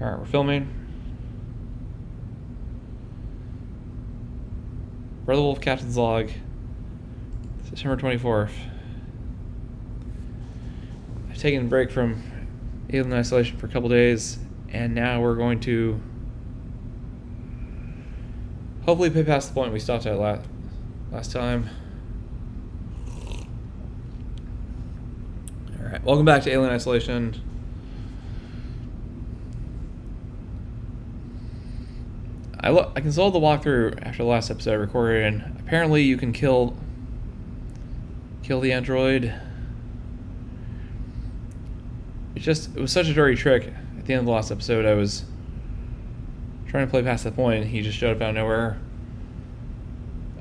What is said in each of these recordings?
Alright, we're filming. Brother Wolf Captain's Log. September 24th. I've taken a break from Alien Isolation for a couple days, and now we're going to hopefully play past the point we stopped at last, last time. Alright, welcome back to Alien Isolation. I look. I consulted the walkthrough after the last episode I recorded, and apparently you can kill kill the android. It just it was such a dirty trick. At the end of the last episode, I was trying to play past the point, and he just showed up out of nowhere.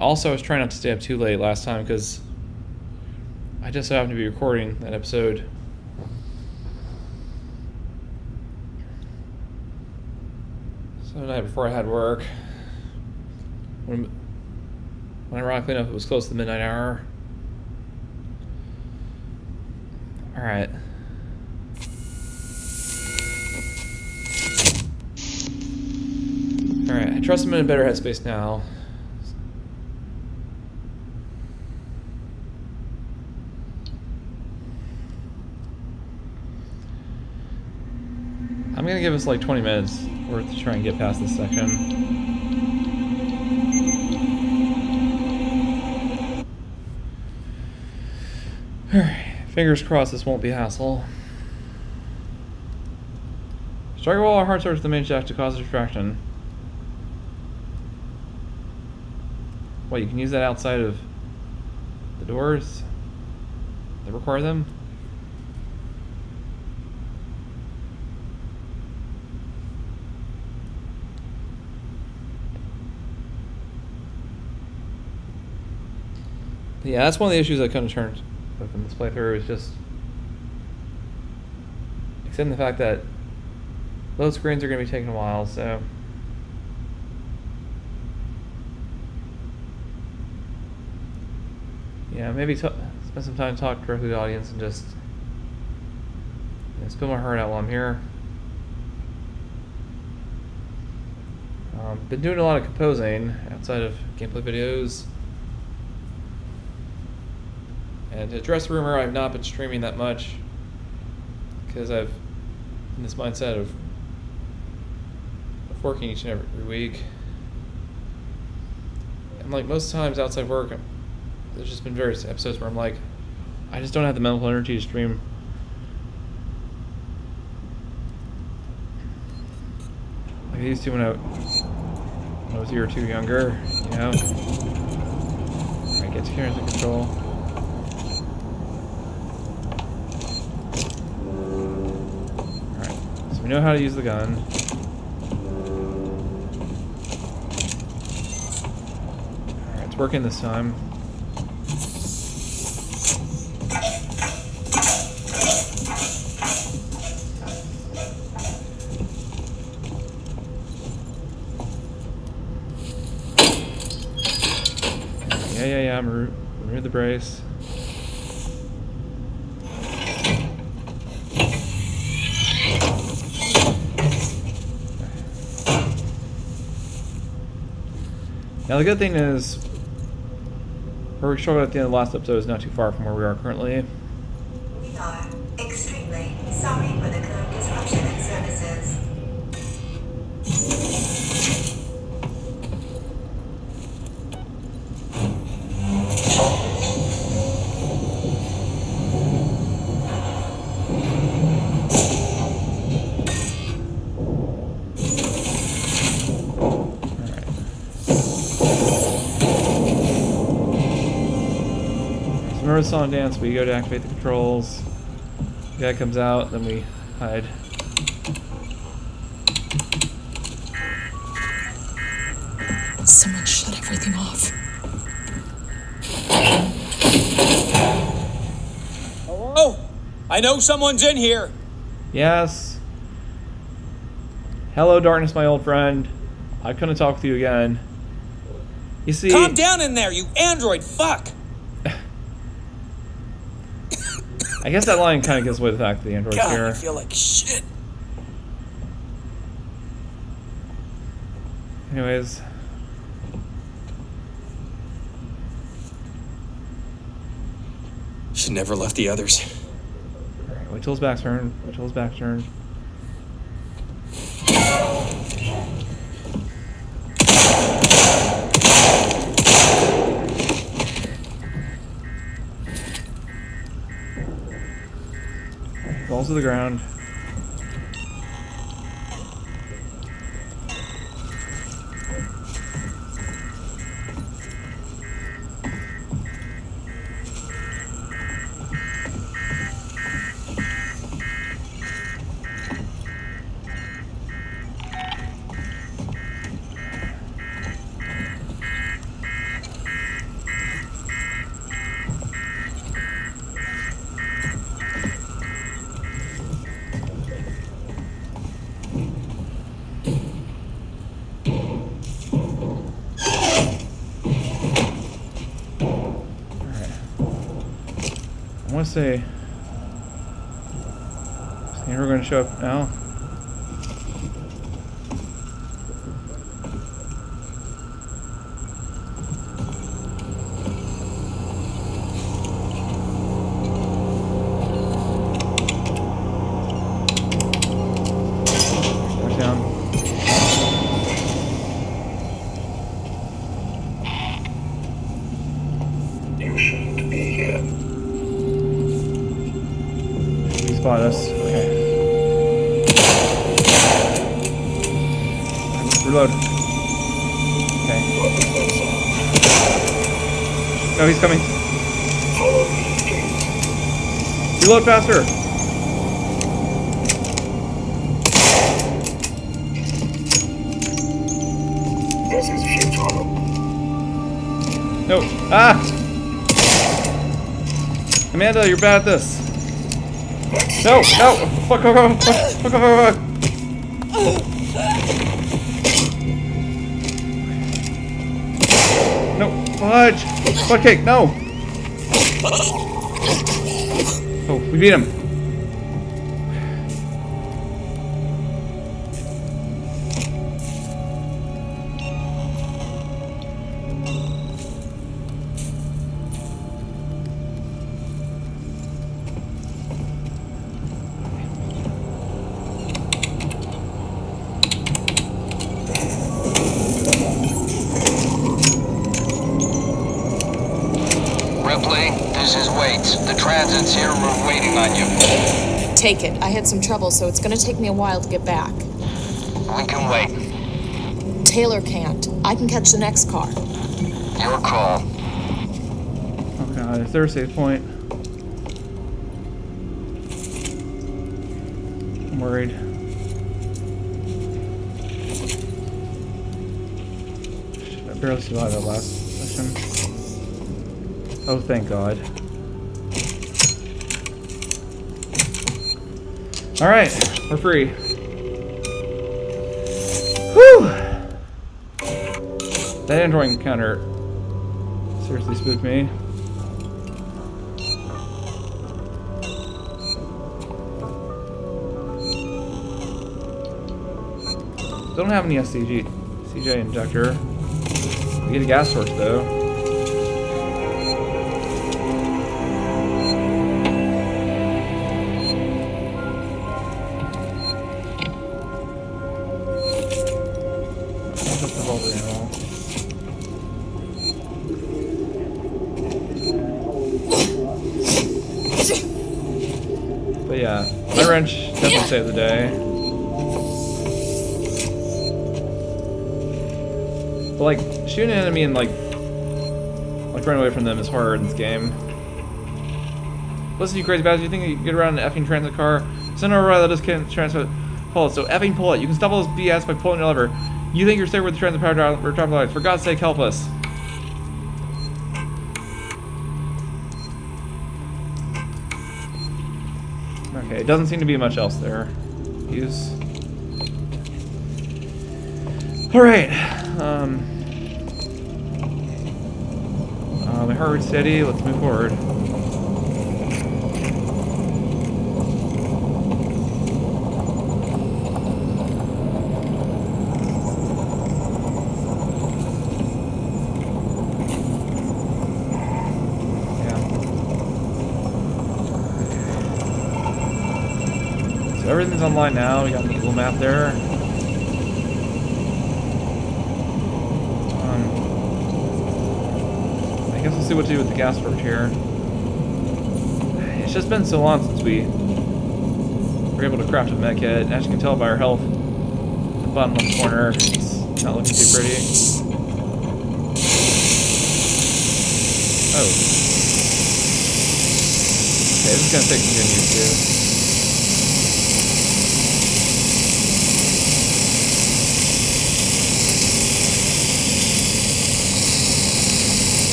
Also, I was trying not to stay up too late last time because I just so happened to be recording that episode So the night before I had work, when, when ironically enough it was close to the midnight hour. Alright. Alright, I trust I'm in a better headspace now. I'm gonna give us like 20 minutes worth to try and get past this section. Alright, fingers crossed this won't be a hassle. Strike while our hearts are to the main shaft to cause distraction. What, you can use that outside of the doors that require them? Yeah, that's one of the issues I kind of turned with in this playthrough is just accepting the fact that those screens are going to be taking a while, so yeah, maybe spend some time talking directly to the audience and just you know, spill my heart out while I'm here. Um, been doing a lot of composing outside of gameplay videos. And address rumor, I've not been streaming that much because I've in this mindset of, of working each and every week. And like most times outside work, there's just been various episodes where I'm like, I just don't have the mental energy to stream. Like I used to when I, when I was a year or two younger, you know. I get to care and control. Know how to use the gun. It's working this time. Yeah, yeah, yeah, I'm remove the brace. The good thing is, where we showed at the end of the last episode is not too far from where we are currently. Remember the song dance, we go to activate the controls. The guy comes out, then we hide. Someone shut everything off. Hello? I know someone's in here. Yes. Hello, darkness, my old friend. I couldn't talk with you again. You see, Calm down in there, you android fuck! I guess that line kind of gives away the fact that the android's God, here. I feel like shit. Anyways. she never left the others. Alright, wait till his back's turned. Wait till his back's turned. To the ground. Reload faster. This is futile. No. Ah! Amanda, you're bad at this. No, no! Fuck, fuck, fuck, fuck, fuck, fuck, fuck. No, fudge! Fudge cake, no! Oh, Ripley, this is Waits. The transit's here. We're waiting on you. Take it. I had some trouble, so it's gonna take me a while to get back. We can wait. Taylor can't. I can catch the next car. Your call. Oh god, is there a point? I'm worried. Shit, I barely survived that last session. Oh, thank god. Alright, we're free. Whew! That android encounter seriously spooked me. Don't have any SCG, CJ injector. We get a gas source though. Saved the day. But like shooting an enemy and like like running away from them is hard in this game. Listen, you crazy bastards, you think you can get around an effing transit car? Send over that just can't transfer pull it. So effing pull it. You can stop all this BS by pulling the lever. You think you're safe with the transit power drive or driver lights. For God's sake, help us. Okay, it doesn't seem to be much else there. Use. Alright. Um, rate's steady. Let's move forward. Everything's online now. We got the Google map there. Um, I guess we'll see what to do with the gas torch here. It's just been so long since we were able to craft a med kit. As you can tell by our health, the bottom left corner, not looking too pretty. Oh. Okay, this is gonna take some getting used to.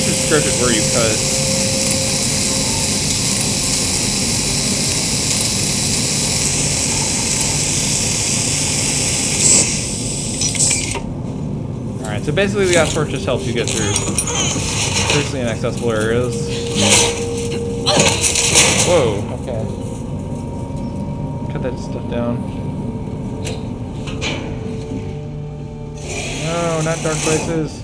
Guess it's scripted where you cut. So basically the torch just helps you get through previously inaccessible areas. Whoa, okay. Cut that stuff down. No, not dark places.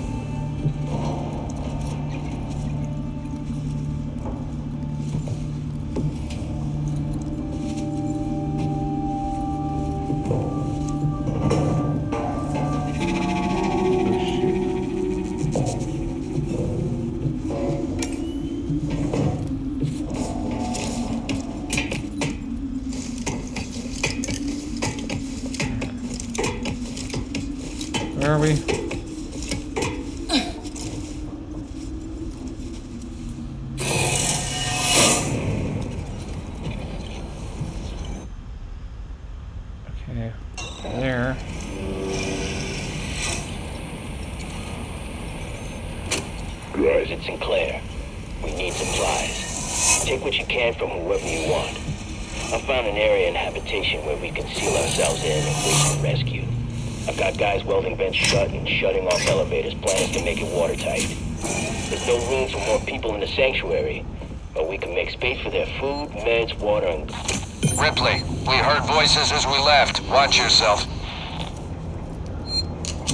Heard voices as we left. Watch yourself.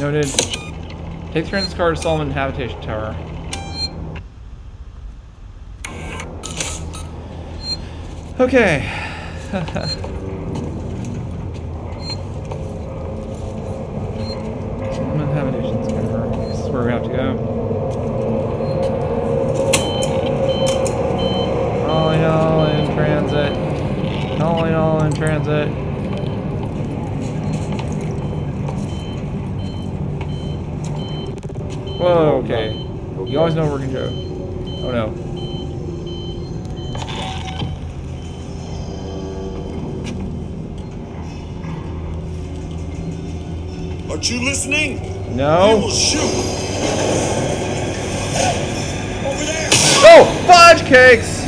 Noted. Take transit car to Solomon Habitation Tower. Okay. Solomon Habitation Tower. This is where we have to go. Calling all in transit. Calling all in transit. Whoa, okay. You always know where we're gonna go. Oh no. Aren't you listening? We No. will shoot. Over there. Oh! Fudge cakes!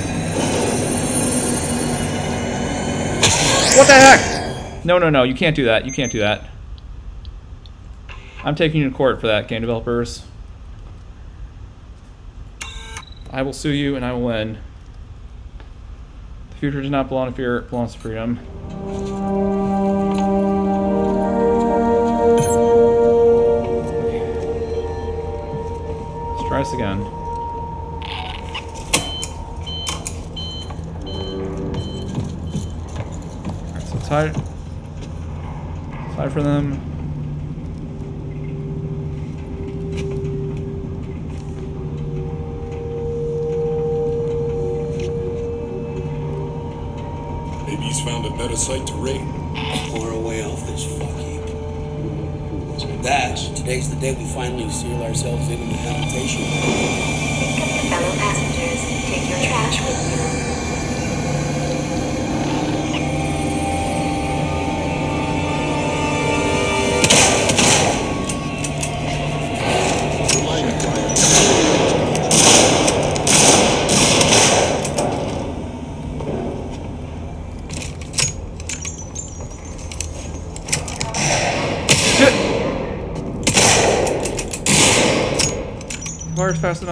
What the heck? No, no, no. You can't do that. You can't do that. I'm taking you to court for that, game developers. I will sue you and I will win. The future does not belong to fear, it belongs to freedom. Let's try this again. Alright, so tied. Tied for them. Found a better site to raid. Far away off this fuck heap. So that, today's the day we finally seal ourselves in the habitation. Fellow passengers, take your trash with you.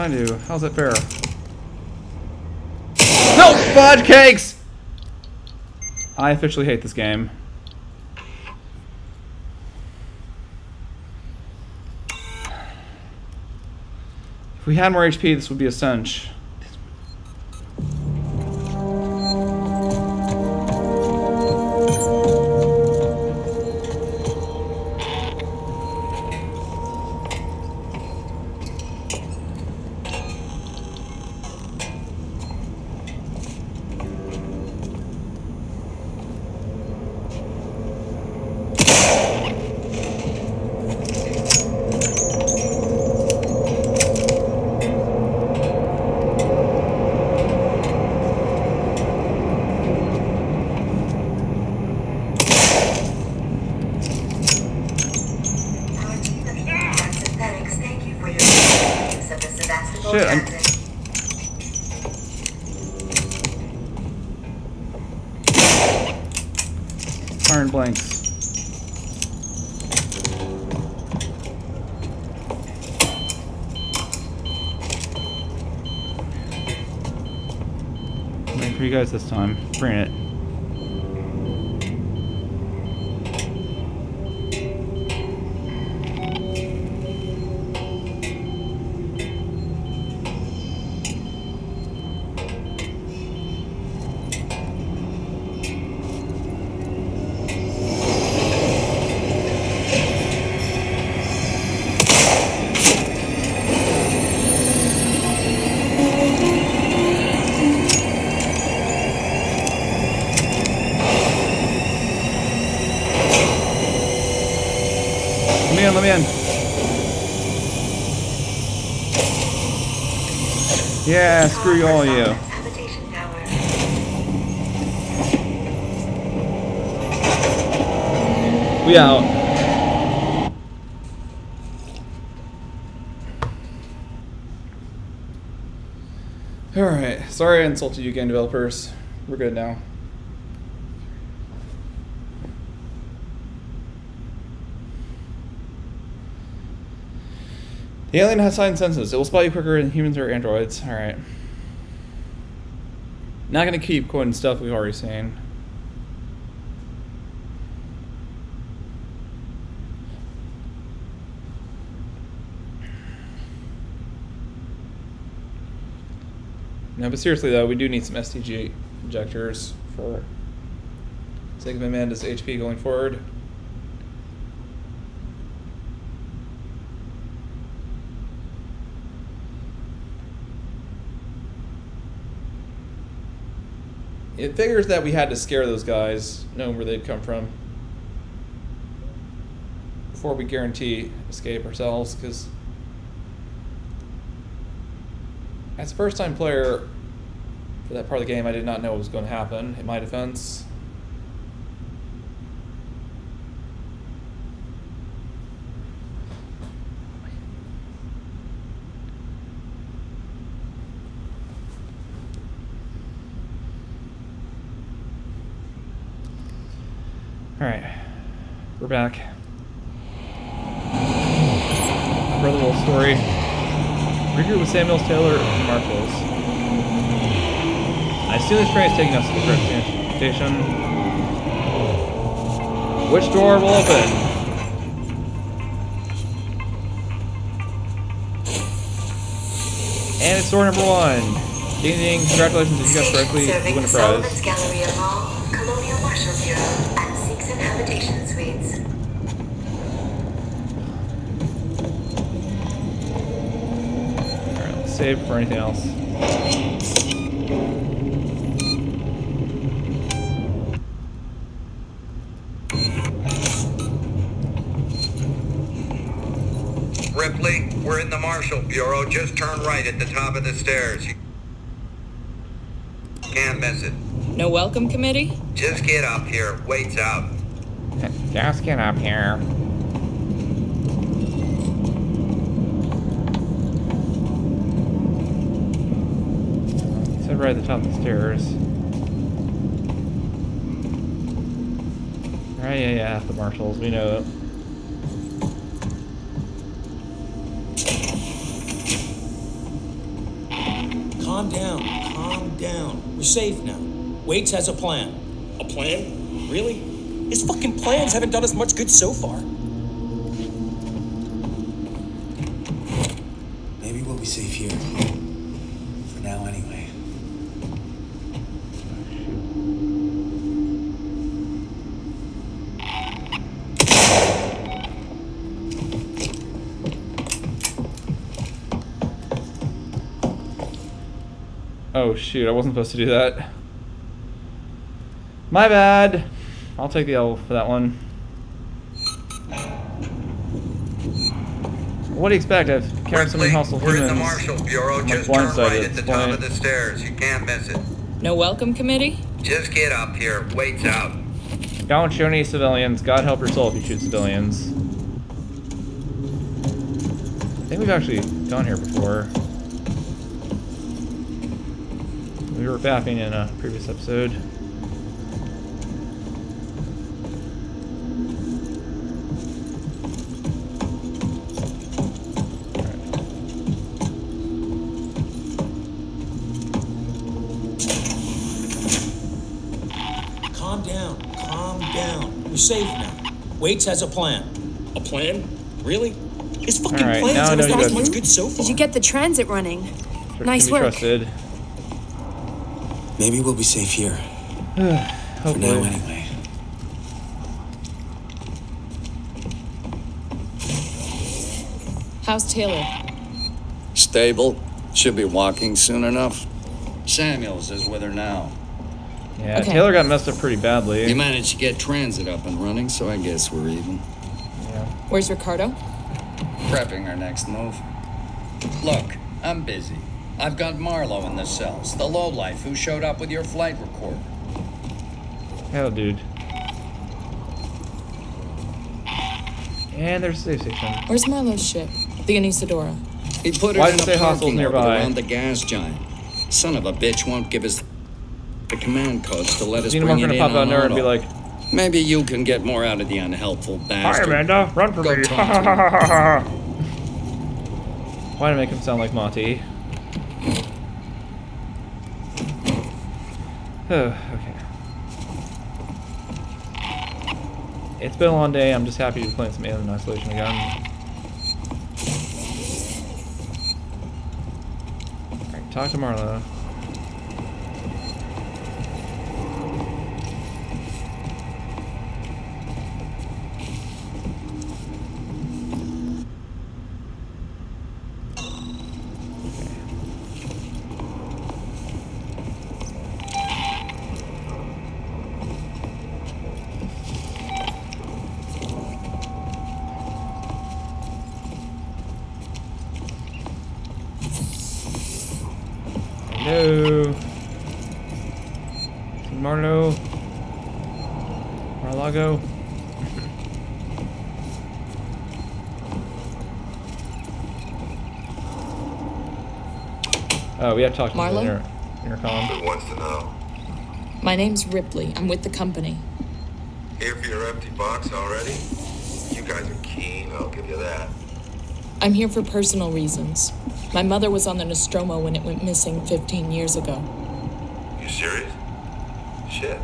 I do. How's that fair? No! Fudge cakes! I officially hate this game. If we had more HP, this would be a cinch. This time. Bring it. Let me in, let me in. Yeah, screw all you. We out. Alright, sorry I insulted you game developers. We're good now. The alien has heightened senses. It will spot you quicker than humans or androids. Alright. Not gonna keep quoting stuff we've already seen. No, but seriously though, we do need some STG injectors for sake of Amanda's HP going forward. It figures that we had to scare those guys, knowing where they'd come from, before we guarantee escape ourselves, because as a first time player for that part of the game, I did not know what was going to happen. In my defense, Alright, we're back. Brother Wolf story. Regroup with Samuels, Taylor, and Marshalls. I assume this train is taking us to the sta- station. Which door will open? And it's door number one. Ding ding, congratulations if you guessed correctly, you win a prize. Galleria Hall, Colonial Marshal Bureau, and six habitation suites. Alright, let's save for anything else. Ripley, we're in the Marshal Bureau. Just turn right at the top of the stairs. You can't miss it. No welcome committee? Just get up here. Waits out. Just get up here. Sit right at the top of the stairs. Right, yeah, yeah, the marshals, we know it. Calm down. Calm down. We're safe now. Waits has a plan. A plan? Really? His fucking plans haven't done us much good so far. Maybe we'll be safe here. For now, anyway. Oh shoot, I wasn't supposed to do that. My bad. I'll take the L for that one. What do you expect? I've carried so many Ripley, hostile we're in the humans. Marshal Bureau. I'm, Just turn right at at the this top of the stairs. You can't miss it. No welcome committee? Just get up here. Waits out. Don't shoot any civilians. God help your soul if you shoot civilians. I think we've actually gone here before. we were fapping in a previous episode. Safe now. Waits has a plan. A plan? Really? His fucking All right, plans now I know haven't done much good so far. Did you get the transit running? Sure Nice work. Trusted. Maybe we'll be safe here. For Hopefully. now, anyway. How's Taylor? Stable. Should be walking soon enough. Samuels is with her now. Yeah, Okay. Taylor got messed up pretty badly. You managed to get transit up and running, so I guess we're even. yeah. Where's Ricardo? Prepping our next move. Look, I'm busy. I've got Marlow in the cells, the lowlife who showed up with your flight recorder. Hell, dude. And there's a safe station. Where's Marlow's ship? The Anesidora. He put Why her in didn't a parking orbit nearby? around the gas giant. Son of a bitch won't give us the command codes to let us Xenomorph bring it gonna in pop out on there and be like, Maybe you can get more out of the unhelpful bastard. Hi, bastard. Amanda, run for Go me. talk to him. Why to make him sound like Monty? Okay. It's been a long day. I'm just happy to be playing some Alien Isolation again. Alright, talk to Marlow. Hello. Marlow. Marlago. Oh, we have to talk to the Marlow? inter- intercom. Who wants to know? My name's Ripley. I'm with the company. Here for your empty box already? You guys are keen, I'll give you that. I'm here for personal reasons. My mother was on the Nostromo when it went missing 15 years ago. You serious? Shit.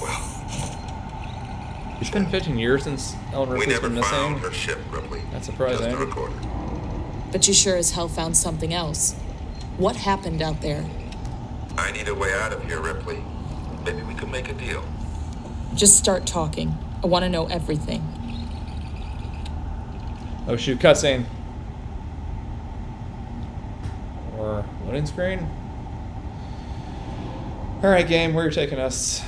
Well, It's been 15 years since Ellen we Ripley's never found her ship, Ripley. That's Just surprising. recorder. But you sure as hell found something else. What happened out there? I need a way out of here, Ripley. Maybe we can make a deal. Just start talking. I want to know everything. Oh shoot, cutscene. Or loading screen. Alright, game, where are you taking us?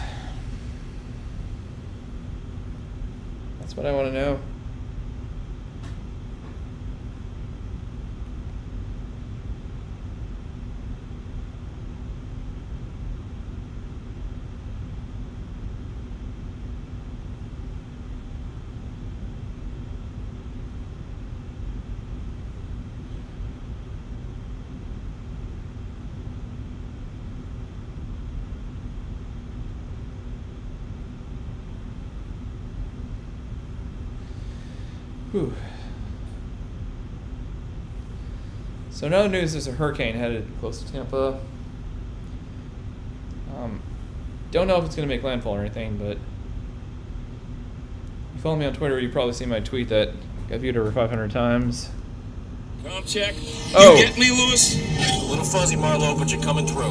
That's what I want to know. Whew. So another news there's a hurricane headed close to Tampa. Um, don't know if it's going to make landfall or anything, but you follow me on Twitter, you probably see my tweet that got viewed over 500 times. Com check. Oh. You get me, Lewis? A little fuzzy, Marlow, but you're coming through.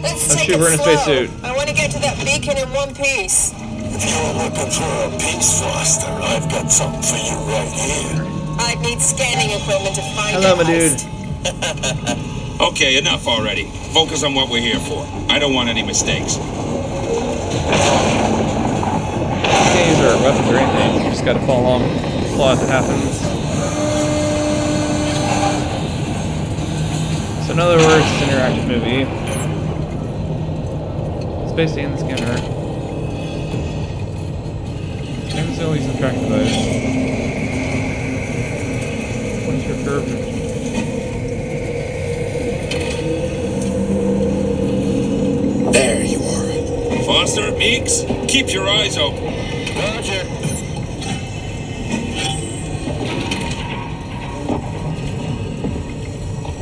Let's Oh, take it we're in a slow. spacesuit. I want to get to that beacon in one piece. If you're looking for a peace foster, I've got something for you right here. I'd need scanning equipment to find Hello, my dude. Okay, enough already. Focus on what we're here for. I don't want any mistakes. Use our weapons or anything, you just gotta follow along the plot that happens. So in other words, it's an interactive movie. It's basically in the scanner. The tracking device. What's your curve? Foster, Meeks, keep your eyes open. Roger.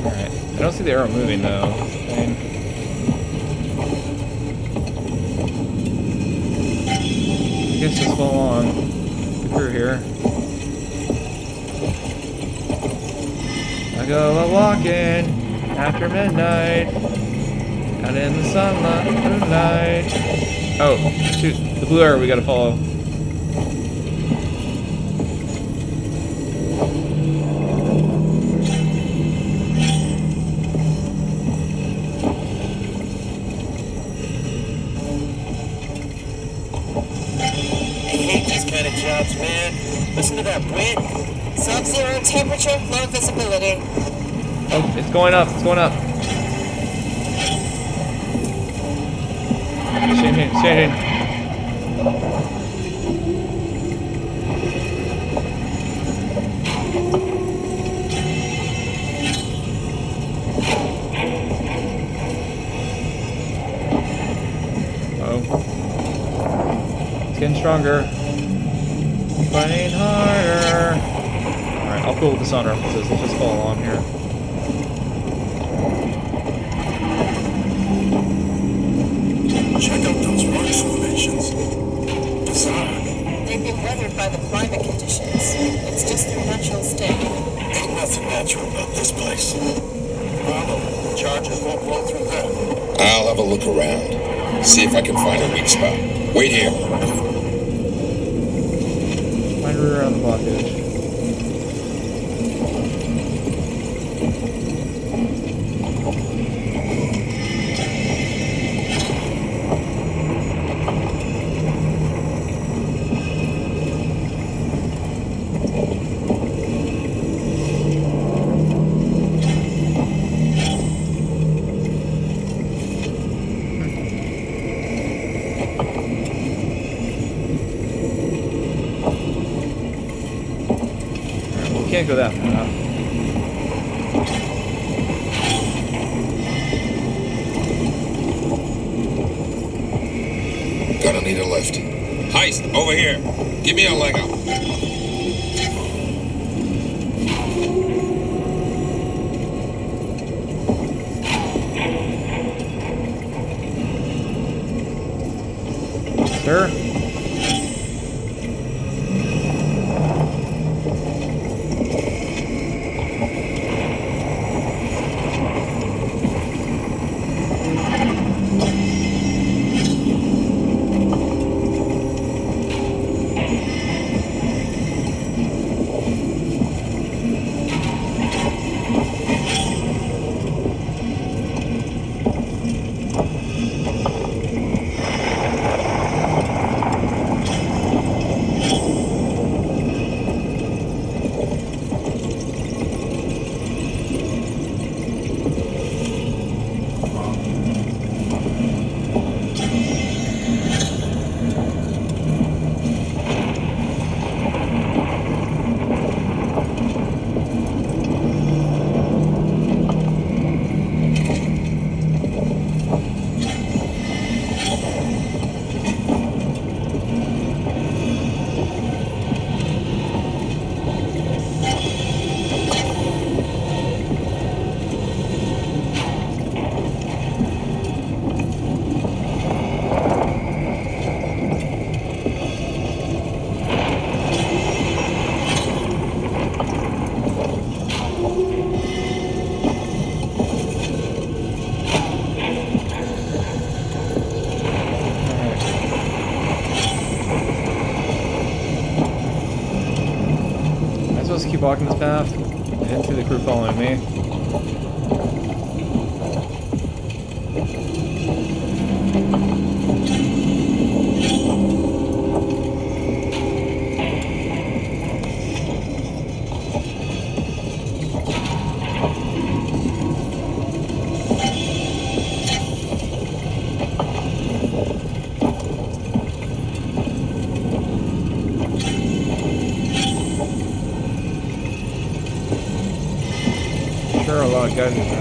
Alright. I don't see the arrow moving though. I mean, I guess just follow along the crew here. I go a walking after midnight. Out in the sunlight, moonlight. Oh, shoot. The blue arrow we gotta follow. I hate these kind of jobs, man. Listen to that wind. Sub-zero temperature, low visibility. Oh, it's going up. It's going up. Changing, changing. Oh. It's getting stronger. Fighting harder. Alright, I'll go with the references. Let's just follow along here. Climate conditions. It's just their natural state. Ain't nothing natural about this place. Bravo. The charges won't blow through that. I'll have a look around. See if I can find a weak spot. Wait here. Find her around the blockage. Can't go that far. Gonna need a lift. Heist, over here. Give me a leg up. Sir? Walking this path? Sure,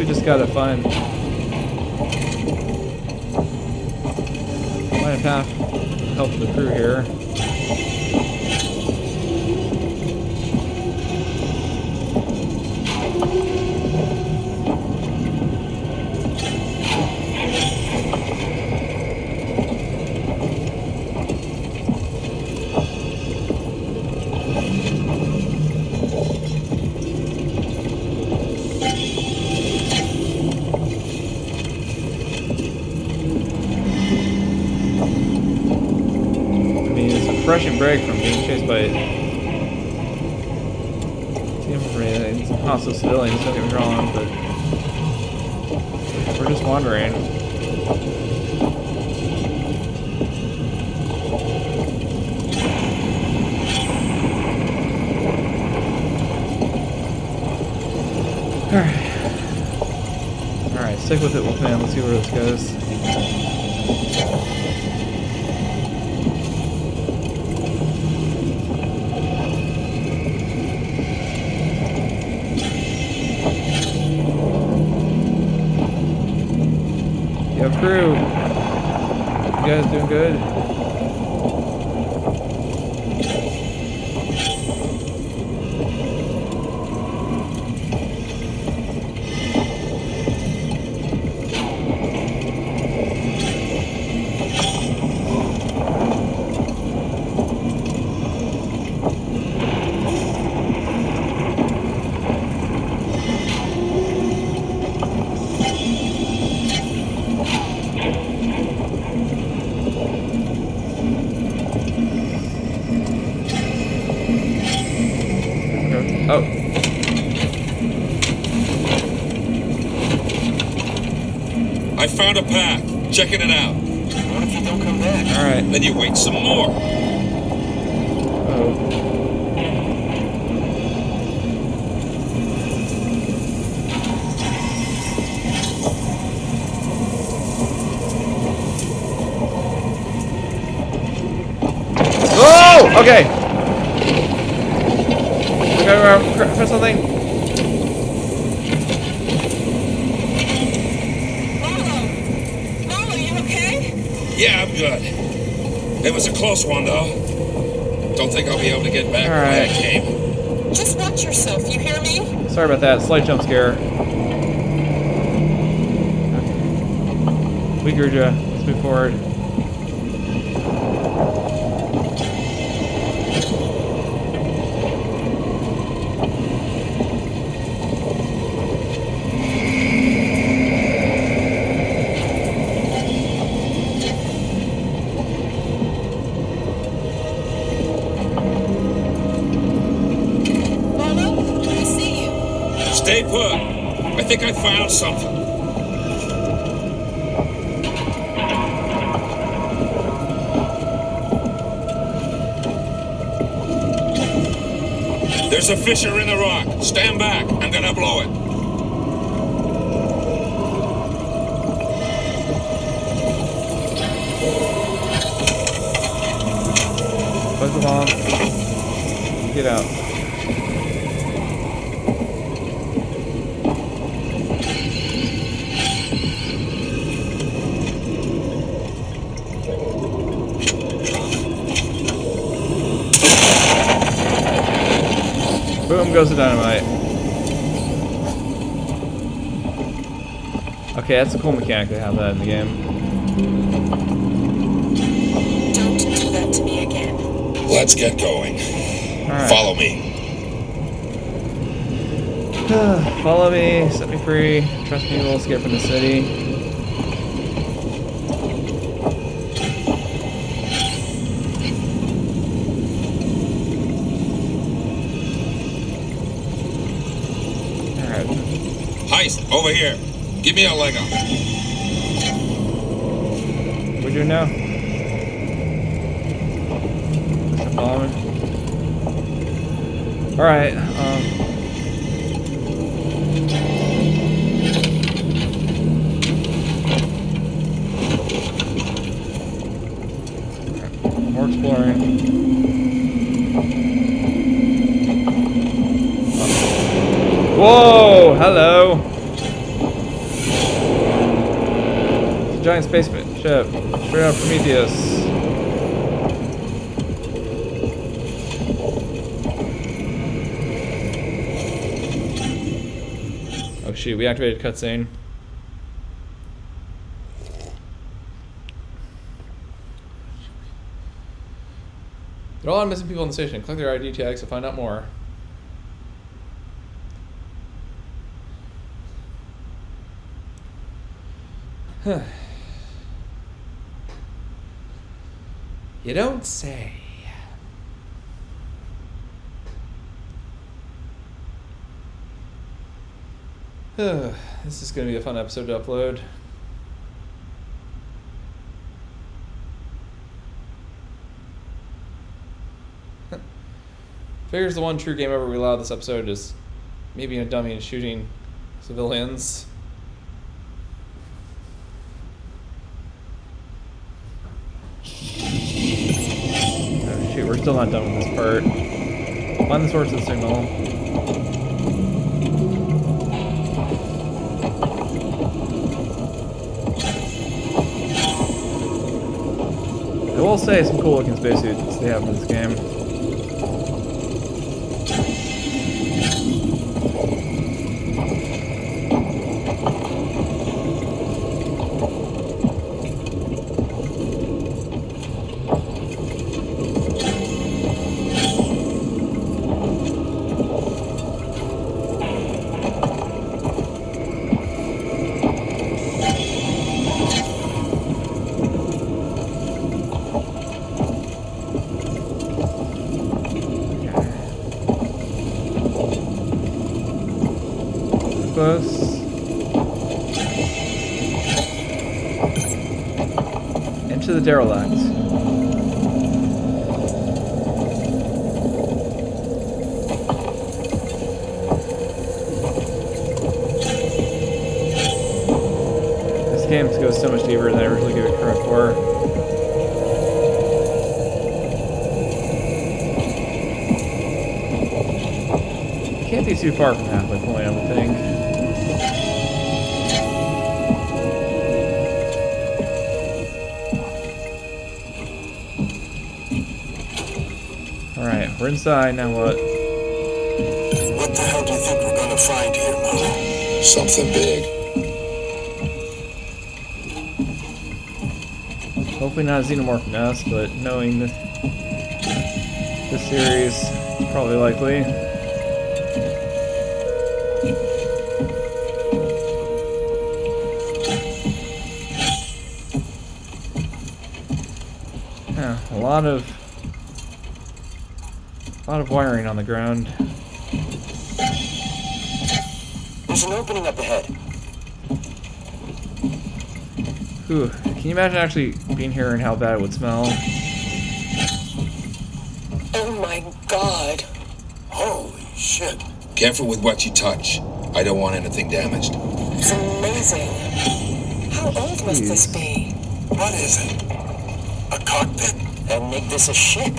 we just gotta find find a path to help the crew here. Break from being chased by team hostile civilians, don't get me wrong, but we're just wandering. Alright. Alright, stick with it, Wolfman. Let's see where this goes. Yo, crew. You guys doing good? I found a path. Checking it out. What if you don't come back? Alright. Then you wait some more. Oh. Oh! Okay. Okay, cr- press something. Marlow, you okay? Yeah, I'm good. It was a close one, though. Don't think I'll be able to get back All where I came. Just watch yourself, you hear me? Sorry about that. Slight jump scare. We Gurja. Let's move forward. Stay put. I think I found something. There's a fissure in the rock. Stand back. I'm gonna blow it. Plug the bomb. Get out. Boom goes the dynamite. Okay, that's a cool mechanic to have that in the game. Don't do that to me again. Let's get going. Alright. Follow me. Follow me, set me free. Trust me, we'll escape from the city. over here. Give me a leg up. We do now. All right. Um. More exploring. Whoa! Hello. Giant space ship. Straight out Prometheus. Oh shoot, we activated cutscene. There are a lot of missing people in the station. Collect their ID tags to find out more. You don't say. this is going to be a fun episode to upload. Figures the one true game over we allowed this episode is me being a dummy and shooting civilians. Oh shoot, we're still not done with this part. Find the source of the signal. I will say some cool looking spacesuits they have in this game. Inside, now what? What the hell do you think we're gonna find here, Marlow? Something big. Hopefully not a xenomorph nest, but knowing this, this series, it's probably likely. Yeah, a lot of a lot of wiring on the ground. There's an opening up ahead. Whew. Can you imagine actually being here and how bad it would smell? Oh my god. Holy shit. Careful with what you touch. I don't want anything damaged. It's amazing. How old must this be? What is it? A cockpit? And make this a ship.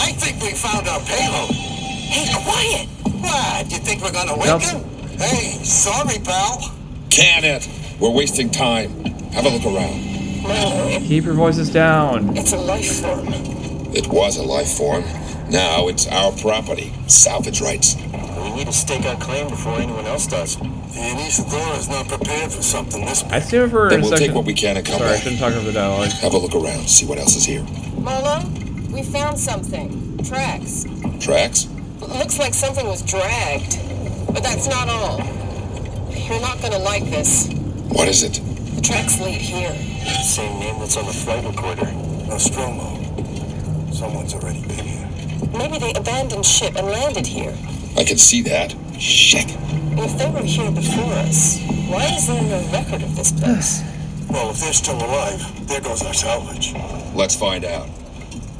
I think we found our payload. Hey, quiet! What? You think we're gonna wake Nelson. him? Hey, sorry, pal. Can it? We're wasting time. Have a look around. Marlow, Keep your voices down. it's a life form. It was a life form. Now it's our property. Salvage rights. We need to stake our claim before anyone else does. The Anesidora is not prepared for something this big. I assume if we're Then in a we'll take what we can and come Sorry, I shouldn't talk over the dialogue. Have a look around. See what else is here. Marlow, we found something. Tracks. Tracks? Looks like something was dragged. But that's not all. You're not gonna like this. What is it? The tracks lead here. Same name that's on the flight recorder. Nostromo. Someone's already been here. Maybe they abandoned ship and landed here. I can see that. Shit. If they were here before us, why is there no record of this place? Well, if they're still alive, there goes our salvage. Let's find out.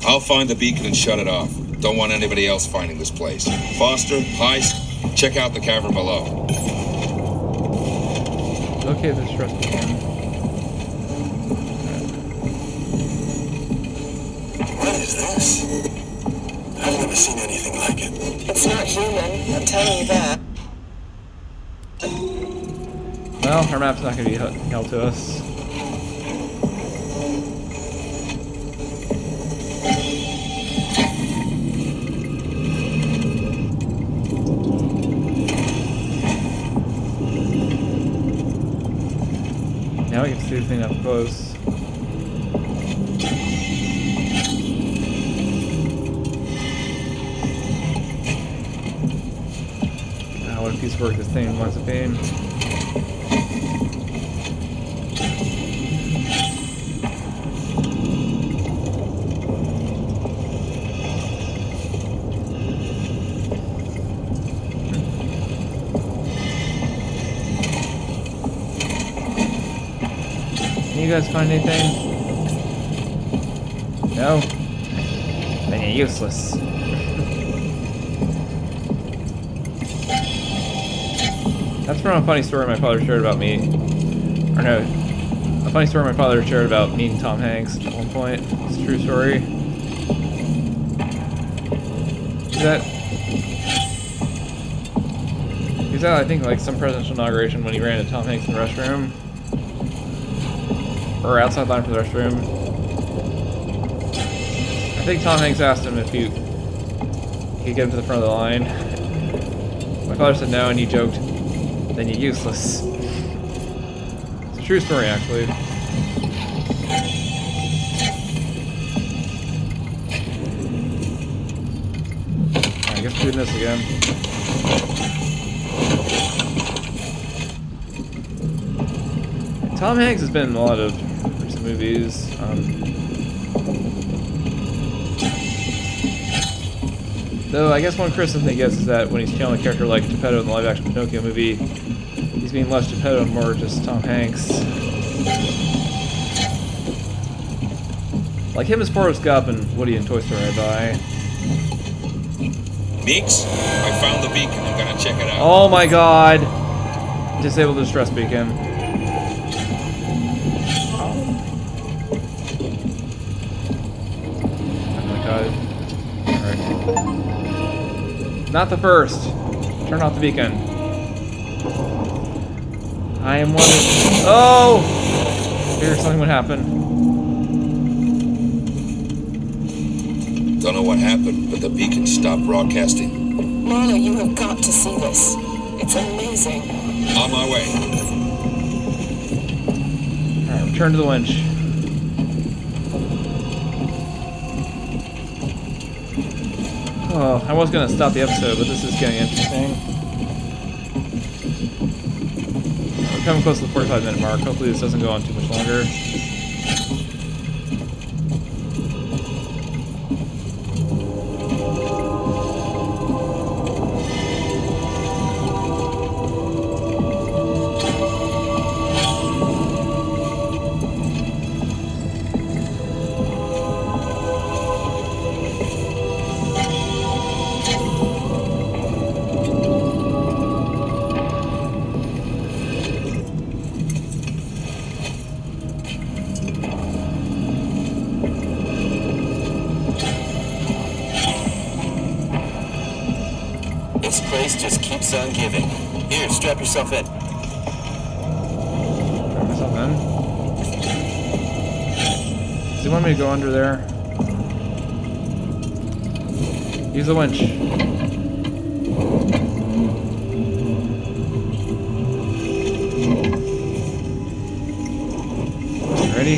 I'll find the beacon and shut it off. Don't want anybody else finding this place. Foster, Heist, check out the cavern below. Okay, this stress again. is this? I've never seen anything like it. It's not human, I'm telling you that. Well, our map's not going to be hel- held to us. Now thing up close. Ah, what a piece work this thing wants to be. You guys find anything? No? Then you're useless. That's from a funny story my father shared about me. Or no, a funny story my father shared about me and Tom Hanks at one point. It's a true story. Is that He's at, I think, like some presidential inauguration when he ran into Tom Hanks in the restroom. Or outside line for the restroom. I think Tom Hanks asked him if he, could get him to the front of the line. My father said no, and he joked, then you're useless. It's a true story, actually. I guess we're doing this again. Tom Hanks has been in a lot of movies. Um, though I guess one criticism he gets is that when he's channeling a character like Geppetto in the live-action Pinocchio movie, he's being less Geppetto and more just Tom Hanks. Like him as Forrest Gump and Woody in Toy Story I buy. Meeks, I found the beacon. I'm gonna check it out. Oh my god! Disable the distress beacon. Not the first. Turn off the beacon. I am one. Oh! Figured something would happen. Don't know what happened, but the beacon stopped broadcasting. Marla, you have got to see this. It's amazing. On my way. Alright, return to the winch. Oh, I was gonna stop the episode, but this is getting interesting. We're coming close to the 45 minute mark. Hopefully this doesn't go on too much longer. Yourself in. Myself in. Does he want me to go under there? Use the winch. Ready?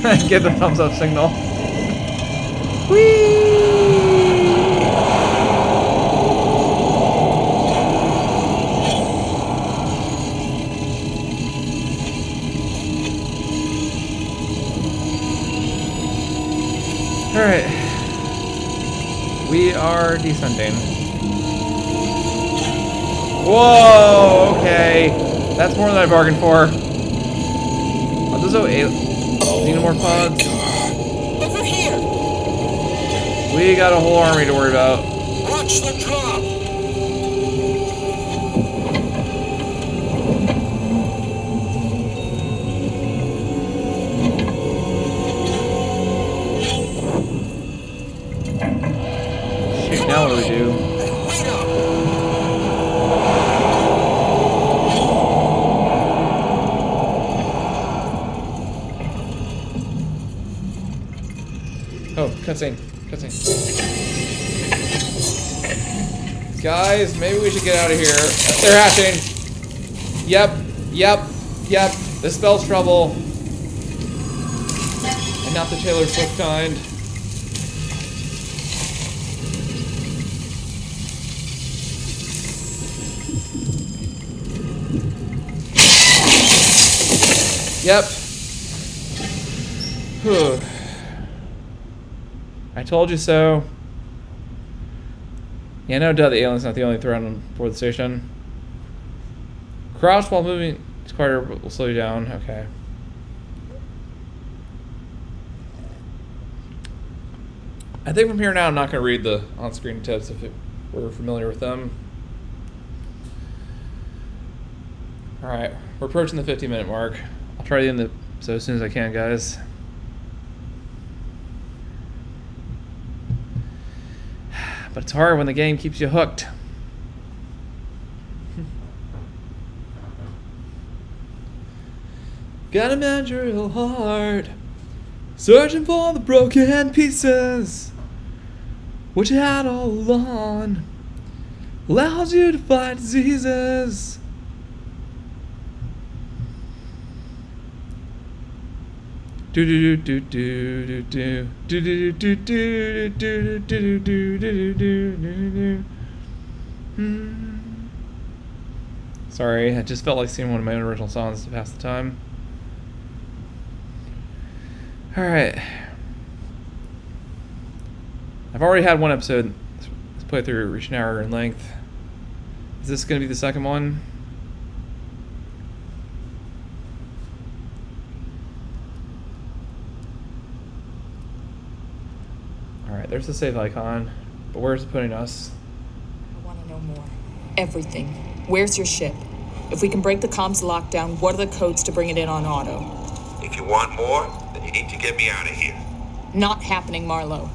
Get the thumbs up signal. Alright. We are descending. Whoa, okay. That's more than I bargained for. Are those a xenomorph pods? Oh Over here. We got a whole army to worry about. Watch the drop. Want to redo. Oh, cutscene. Cutscene. Guys, maybe we should get out of here. They're hatching. Yep, yep, yep. This spells trouble. And not the Taylor Swift kind. Yep. I told you so. Yeah, no doubt the alien's not the only threat on board the station. Crouch while moving. Carter will slow you down. Okay. I think from here now, I'm not going to read the on-screen tips if it, we're familiar with them. All right, we're approaching the 50-minute mark. Try to end the so as soon as I can, guys. But it's hard when the game keeps you hooked. Got a man real hard, searching for the broken pieces, which you had all along, allows you to fight diseases. Do do do do do do do do do do do do do do do do do do do. Sorry, I just felt like singing one of my own original songs to pass the time. All right. I've already had one episode. This playthrough reached an hour in length. Is this going to be the second one? There's the save icon. But where's it putting us? I want to know more. Everything. Where's your ship? If we can break the comms lockdown, what are the codes to bring it in on auto? If you want more, then you need to get me out of here. Not happening, Marlow.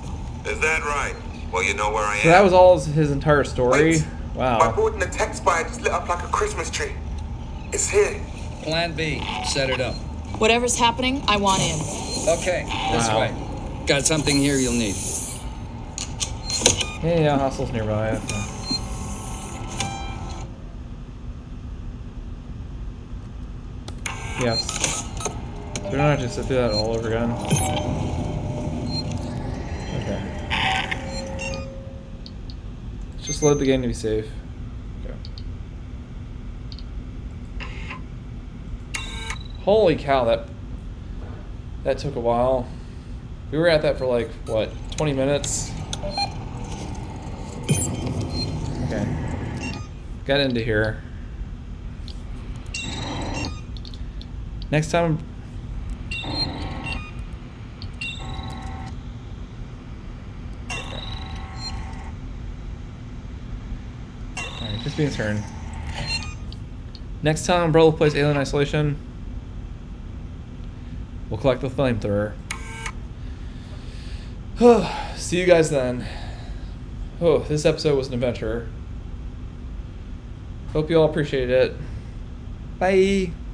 Is that right? Well, you know where I am. So that was all his entire story. My Wow. board in the tech spire just lit up like a Christmas tree. It's here. Plan B. Set it up. Whatever's happening, I want in. Okay, this Wow. way. Got something here you'll need. Yeah, yeah, hostels nearby. Okay. Yes. So we don't have to sit through that all over again. Okay. Let's just load the game to be safe. Okay. Holy cow, that that took a while. We were at that for like what, 20 minutes? Okay. Got into here. Next time. Alright, just being turn. Next time Umbrella plays Alien Isolation, we'll collect the flamethrower. See you guys then. Oh, this episode was an adventure. Hope you all appreciated it. Bye.